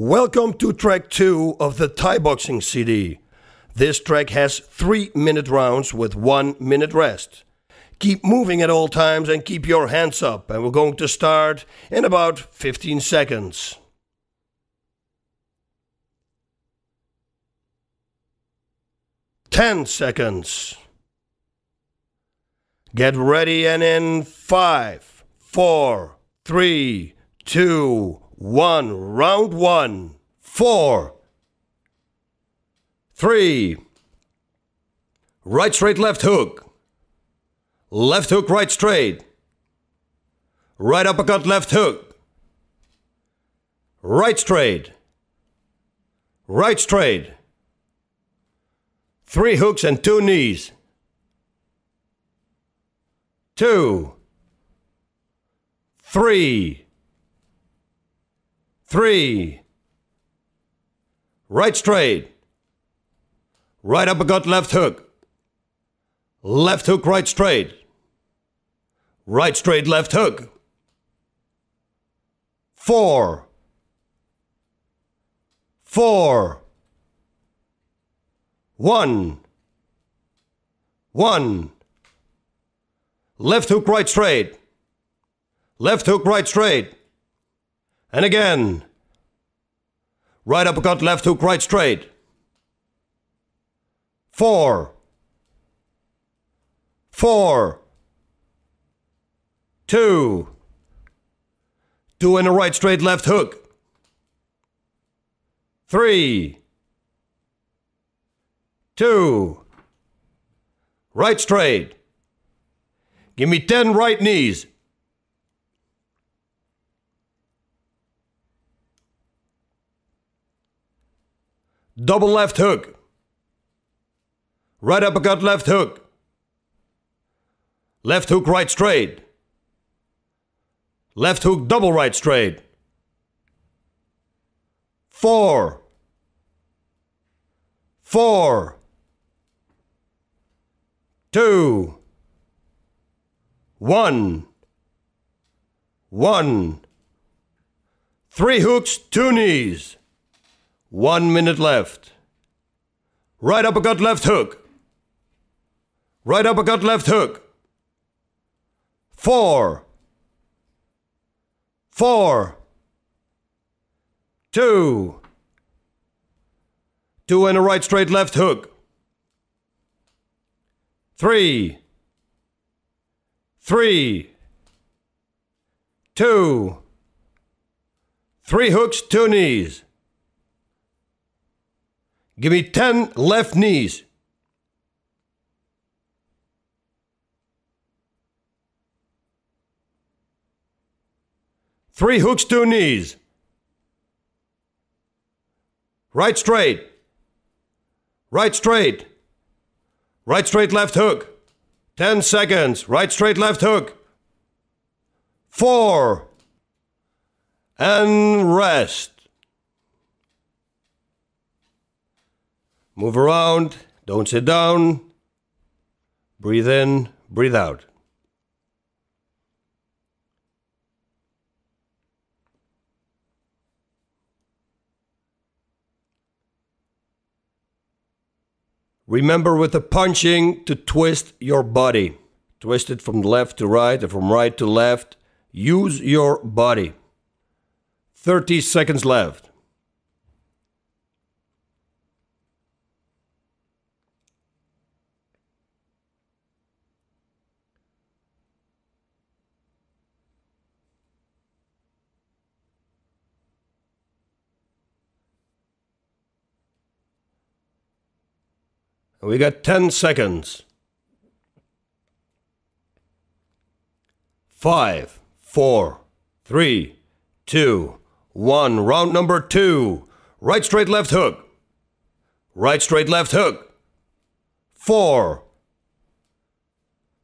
Welcome to track 2 of the Thai boxing CD. This track has 3 minute rounds with 1 minute rest. Keep moving at all times and keep your hands up, and we're going to start in about 15 seconds. Ten seconds. Get ready and in five, four, three, two, one. Round one. Four. Three. Right straight left hook. Left hook right straight. Right uppercut left hook. Right straight. Right straight. Three hooks and two knees. Two. Three. Three. Right straight. Right uppercut left hook. Left hook right straight. Right straight left hook. Four. Four. One. One. Left hook right straight. Left hook right straight. And again. Right uppercut, left hook right straight. Four. Four. Two. Two a right straight left hook. Three. Two. Right straight. Give me 10 right knees. Double left hook. Right uppercut, left hook. Left hook, right straight. Left hook, double right straight. Four. Four. Two. One. One. Three hooks, two knees. One minute left. Right uppercut, left hook. Right uppercut, left hook. Four. Four. Two. Two and a right straight left hook. Three. Three. Two. Three hooks, two knees. Give me 10 left knees. Three hooks, two knees. Right straight. Right straight. Right straight left hook. 10 seconds. Right straight left hook. Four. And rest. Move around. Don't sit down. Breathe in. Breathe out. Remember with the punching to twist your body. Twist it from left to right and from right to left. Use your body. 30 seconds left. We got 10 seconds. Five, four, three, two, one. Round number two. Right straight left hook. Right straight left hook. Four.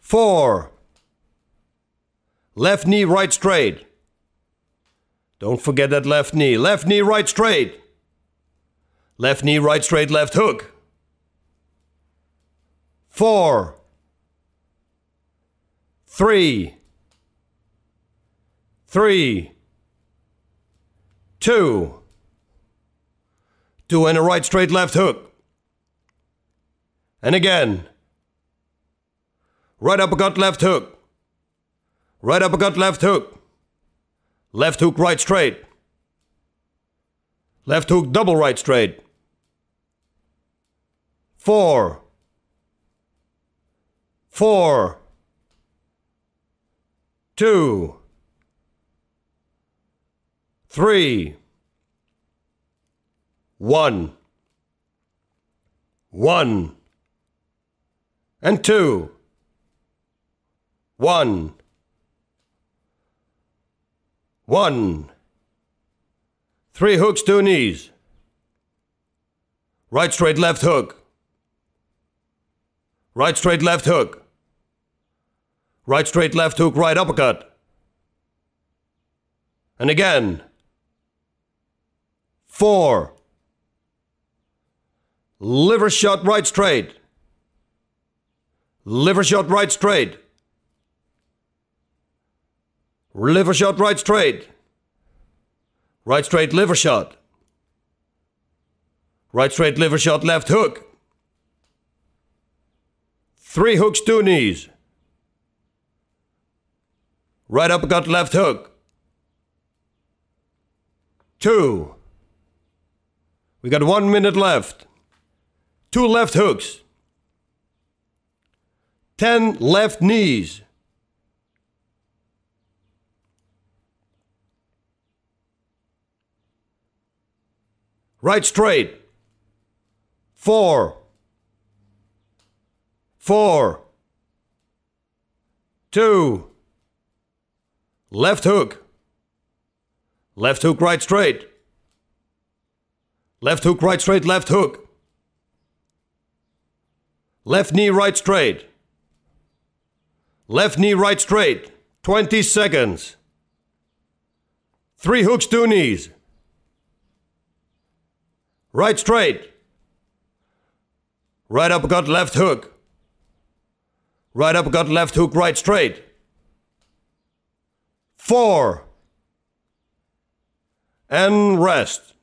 Four. Left knee right straight. Don't forget that left knee. Left knee right straight. Left knee right straight left hook four, three, three, two, Two and a right straight left hook. And again. Right uppercut, left hook. Right uppercut, left hook. Left hook, right straight. Left hook, double right straight. Four. Four. Two. Three. One. One. And two. One. One. Three hooks, two knees. Right straight, left hook. Right straight, left hook. Right straight, left hook, right uppercut. And again. Four. Liver shot, right straight. Liver shot, right straight. Liver shot, right straight. Right straight, liver shot. Right straight, liver shot, left hook. Three hooks, two knees. Right uppercut, left hook. Two. We got one minute left. Two left hooks. Ten left knees. Right straight. Four. Four. Two. Left hook. Left hook, right straight. Left hook, right straight, left hook. Left knee, right straight. Left knee, right straight. 20 seconds. Three hooks, two knees. Right straight. Right uppercut, left hook. Right uppercut, left hook, right straight. Four. And rest.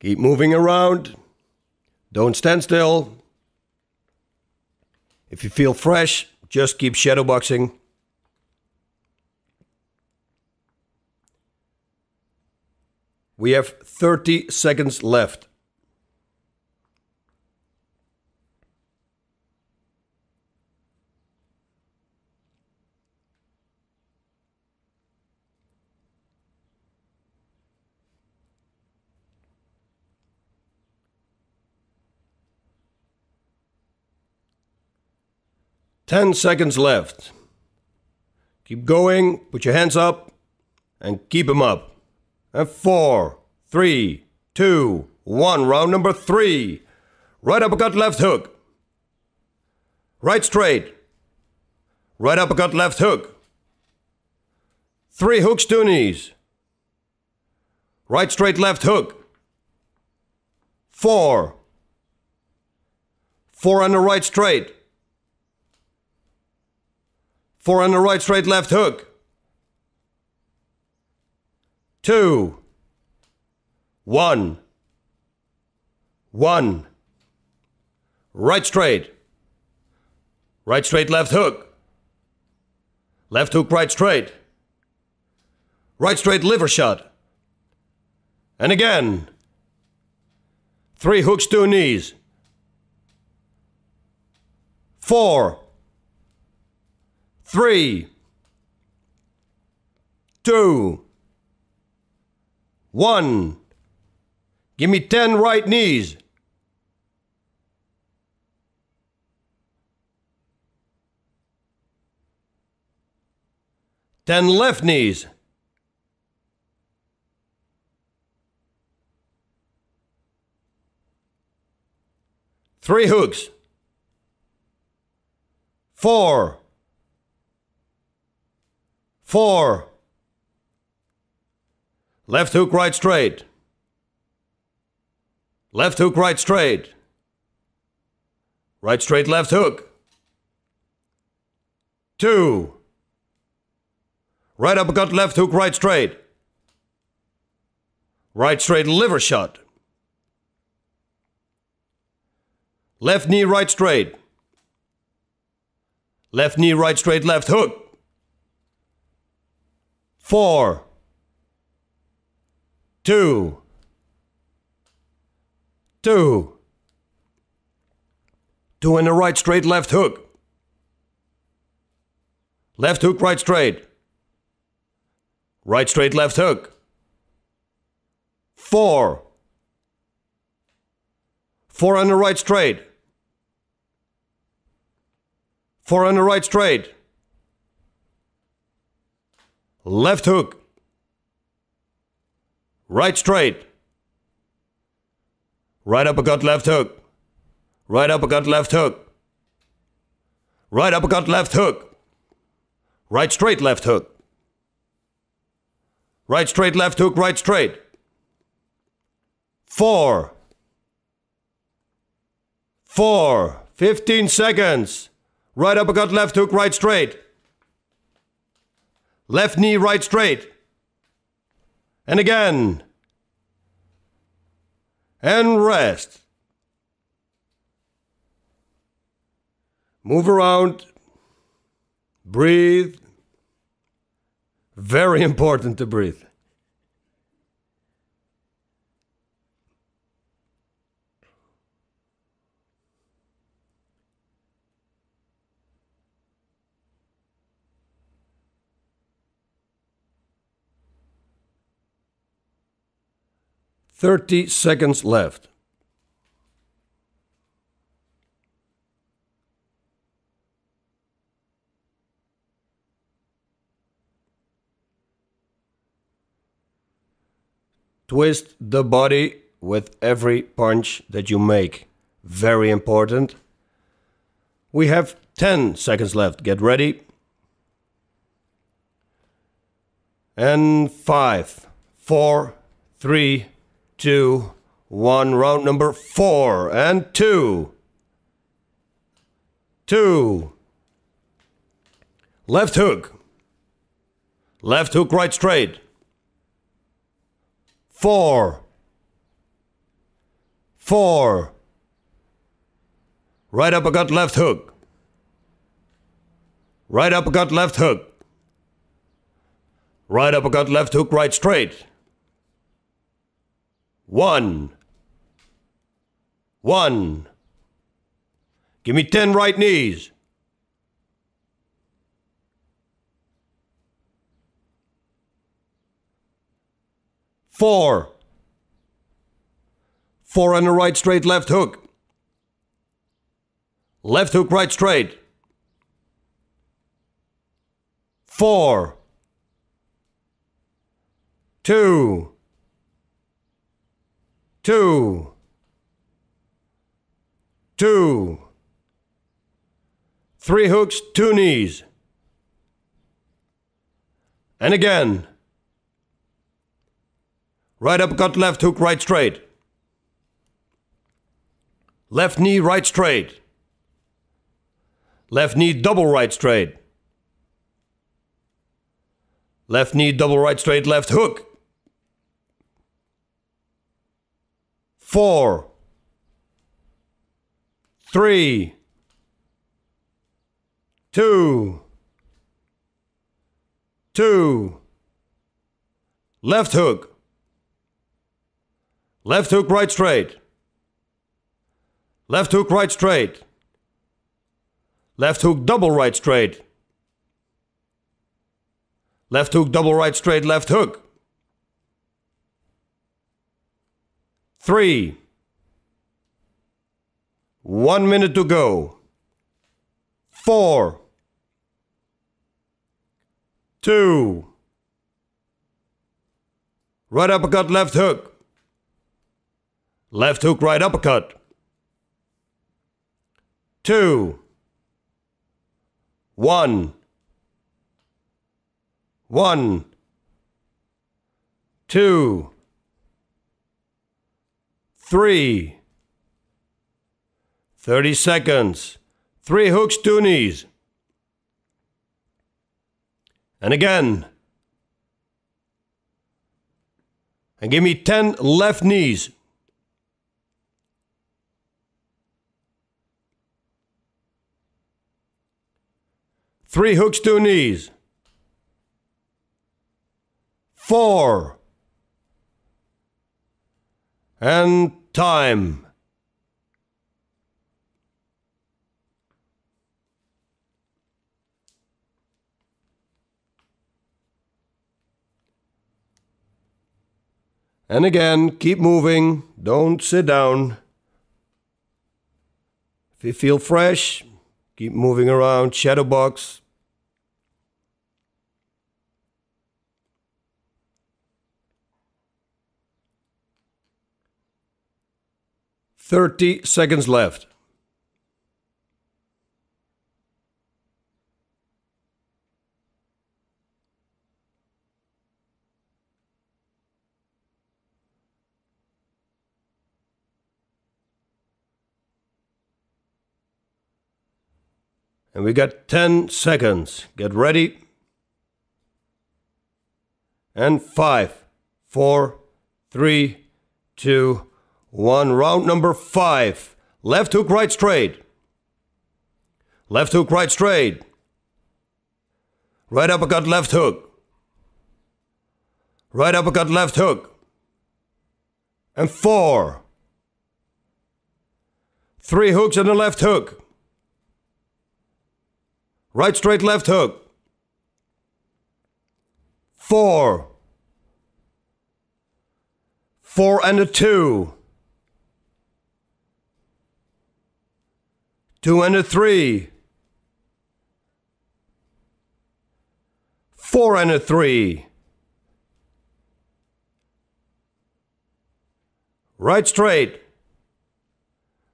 Keep moving around. Don't stand still. If you feel fresh, just keep shadowboxing. We have 30 seconds left. Ten seconds left. Keep going, put your hands up, and keep them up. And four, three, two, one. Round number three. Right uppercut, left hook. Right straight. Right uppercut, left hook. Three hooks, two knees. Right straight, left hook. Four. Four on the right straight. Four on the right straight, left hook. Two. One. One. Right straight. Right straight, left hook. Left hook, right straight. Right straight, liver shot. And again. Three hooks, two knees. Four. Three. Two. One. Give me 10 right knees. Ten left knees. Three hooks. Four. Four. Left hook, right straight. Left hook, right straight. Right straight left hook. Two. Right uppercut, left hook, right straight. Right straight liver shot. Left knee, right straight. Left knee, right straight, left hook. Four. Two. Two. Two in the right straight, left hook. Left hook, right straight. Right straight, left hook. Four. Four on the right straight. Four on the right straight. Left hook. Right straight. Right uppercut, left hook. Right uppercut, left hook. Right uppercut, left hook. Right straight, left hook. Right straight, left hook, right straight. Four. Four. 15 seconds. Right uppercut, left hook, right straight. Left knee, right straight. And again. And rest. Move around. Breathe. Very important to breathe. Thirty seconds left. Twist the body with every punch that you make. Very important. We have 10 seconds left. Get ready. And five, four, three, two, one. Round number four and two. Two. Left hook. Left hook right straight. Four. Four. Right uppercut, left hook. Right uppercut, left hook. Right uppercut, left hook, right straight. One. One. Give me 10 right knees. Four. Four on the right straight left hook. Left hook right straight. Four. Two. Two. Two. Three hooks, two knees. And again. Right uppercut, left hook, right straight. Left knee, right straight. Left knee, double right straight. Left knee, double right straight, left hook. Four. Three. Two. Two. Left hook. Left hook right straight. Left hook right straight. Left hook double right straight. Left hook double right straight, left hook. Three. One minute to go. Four. Two. Right uppercut, left hook. Left hook, right uppercut. Two. One. One. Two. Three. 30 seconds. Three hooks, two knees. And again. And give me 10 left knees. Three hooks, two knees. Four. And time. And again, keep moving. Don't sit down. If you feel fresh, keep moving around. Shadow box. Thirty seconds left. And we got 10 seconds. Get ready. And five, four, three, two, one. Round number five. Left hook, right straight. Left hook, right straight. Right uppercut, left hook. Right uppercut, left hook. And four. Three hooks and a left hook. Right straight left hook. Four. Four and a two. Two and a three. Four and a three. Right straight.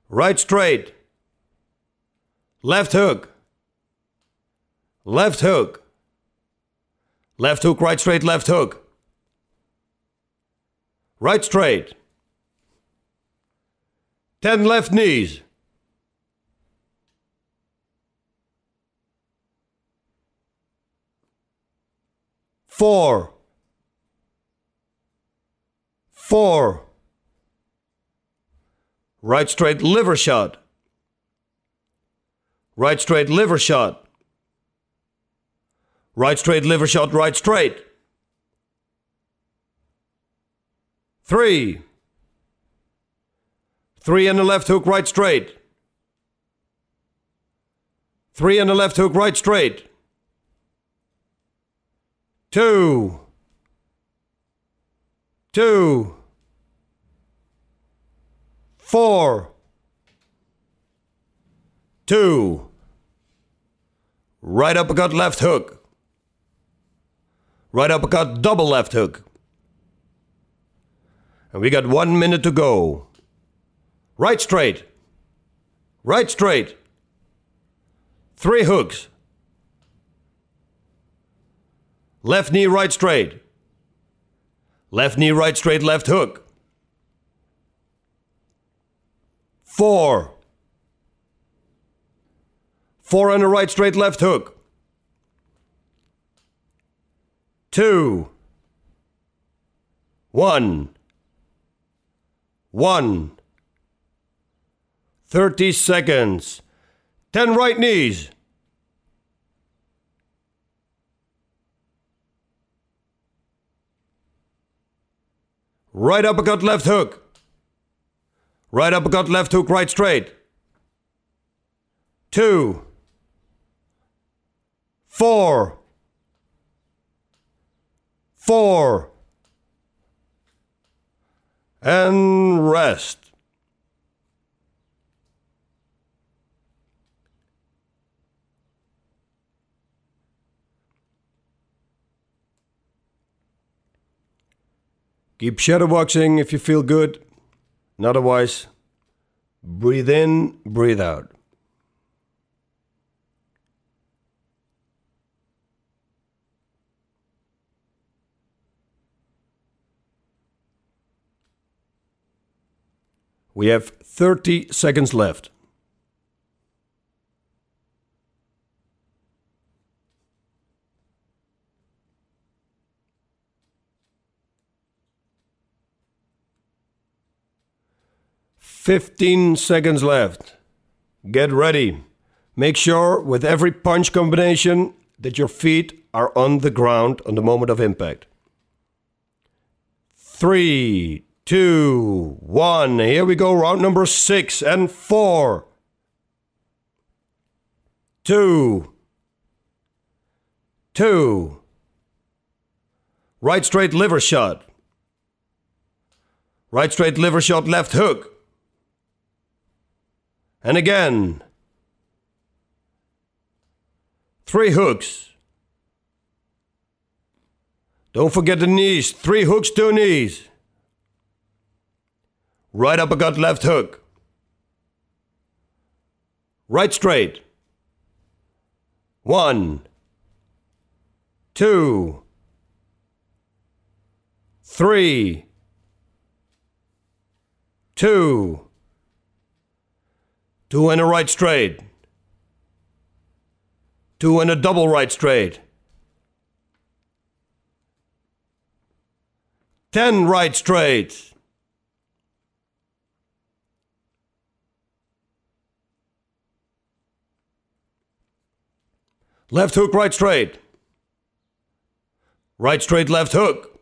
Right straight. Left hook. Left hook. Left hook, right straight, left hook. Right straight. 10 left knees. Four. Four. Right straight liver shot. Right straight liver shot. Right straight liver shot, right straight. Three. Three and the left hook, right straight. Three and the left hook, right straight. Two. Two. Four. Two. Right uppercut, left hook. Right uppercut, double left hook. And we got one minute to go. Right straight. Right straight. Three hooks. Left knee, right straight. Left knee, right straight, left hook. Four. Four on the right straight, left hook two, one, one. 30 seconds. 10 right knees. Right uppercut, left hook. Right uppercut, left hook, right straight. Two. Four four, and rest. Keep shadowboxing if you feel good. And otherwise, breathe in, breathe out. We have 30 seconds left. 15 seconds left. Get ready. Make sure with every punch combination that your feet are on the ground on the moment of impact. Three, two, one. Here we go. Round number six and four, two, two. Right straight liver shot. Right straight liver shot, left hook. And again. Three hooks. Don't forget the knees. Three hooks, two knees. Right uppercut, left hook. Right straight. One, two, three, two, two and a right straight, two and a double right straight, ten right straight. Left hook, right straight. Right straight, left hook.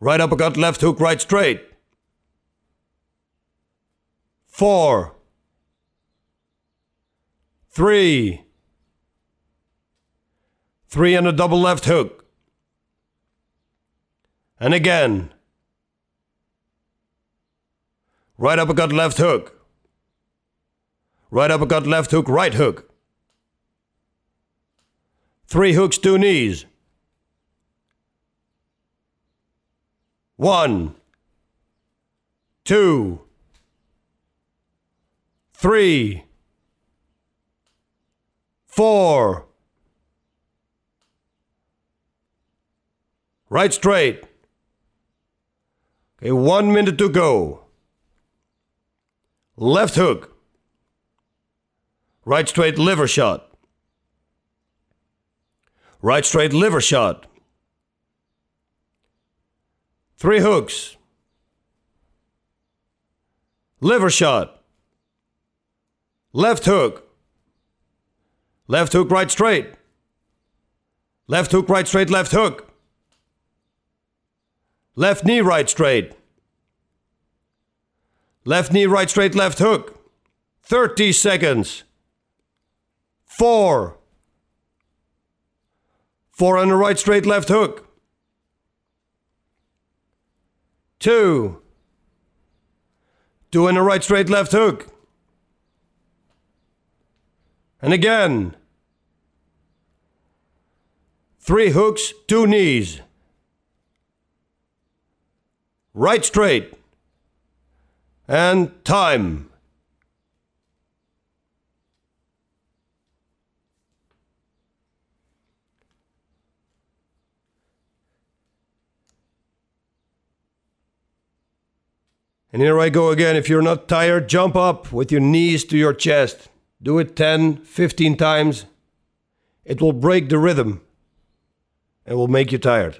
Right uppercut, left hook, right straight. Four. Three. Three and a double left hook. And again. Right uppercut, left hook. Right uppercut, left hook, right hook. Three hooks, two knees. One, two, three, four. Right straight. Okay, one minute to go. Left hook. Right straight liver shot. Right straight liver shot. Three hooks. Liver shot. Left hook. Left hook, right straight. Left hook, right straight, left hook. Left knee, right straight. Left knee, right straight, left hook. 30 seconds. Four. Four on the right straight, left hook. Two. Two on the right straight left hook. And again. Three hooks, two knees. Right straight. And time. And here I go again. If you're not tired, jump up with your knees to your chest. Do it 10, 15 times. It will break the rhythm and will make you tired.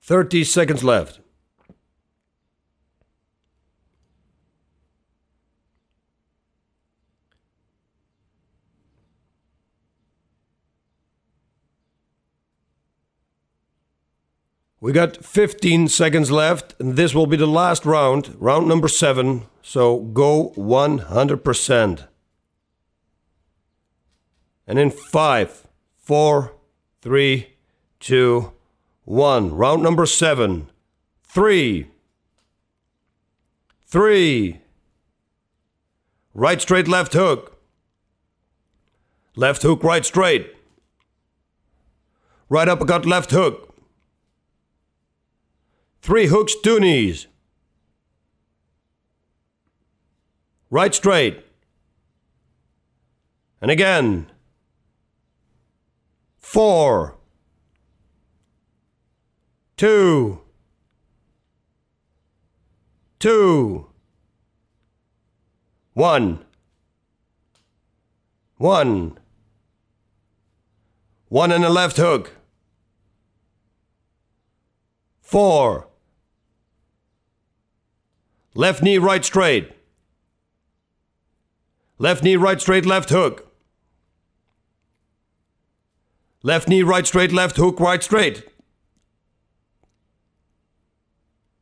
Thirty seconds left. We got 15 seconds left, and this will be the last round, round number seven. So go 100%. And in five, four, three, two, one. Round number seven. Three, three. Right straight, left hook. Left hook, right straight. Right uppercut, left hook. Three hooks, two knees. Right straight. And again. Four. Two. Two. One. One. One in the left hook. Four. Left knee right straight. Left knee right straight left hook. Left knee right straight left hook right straight.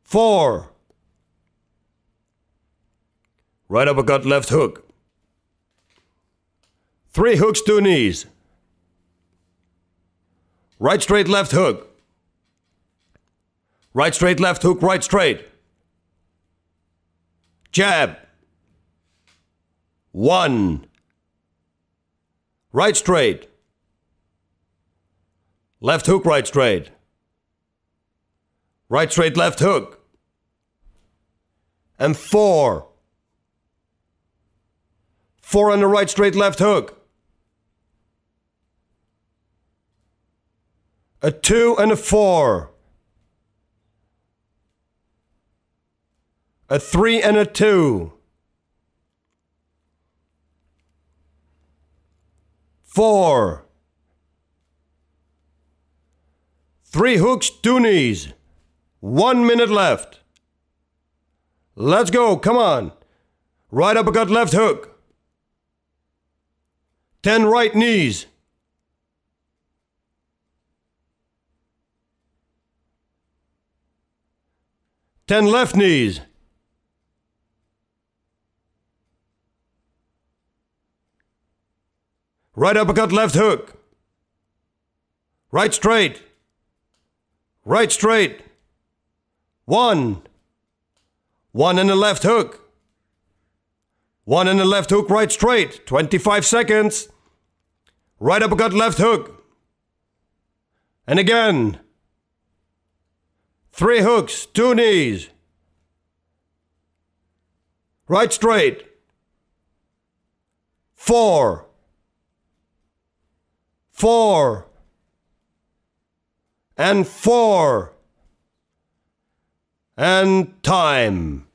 Four. Right uppercut left hook. Three hooks, two knees. Right straight left hook. Right straight left hook right straight. Jab. One. Right straight. Left hook, right straight. Right straight, left hook. And four. Four on the right straight, left hook. A two and a four. A three and a two. Four. Three hooks, two knees. One minute left. Let's go, come on. Right uppercut, left hook. Ten right knees. Ten left knees. Right uppercut, left hook. Right straight. Right straight. One. One in the left hook. One in the left hook, right straight. 25 seconds. Right uppercut, left hook. And again. Three hooks, two knees. Right straight. Four. Four and four and time.